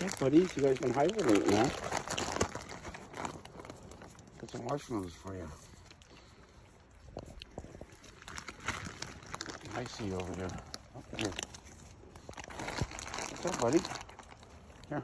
Yeah, buddies, you guys been hibernating, now. Got some marshmallows for you. I see you over there. Here. What's up, buddy? Here.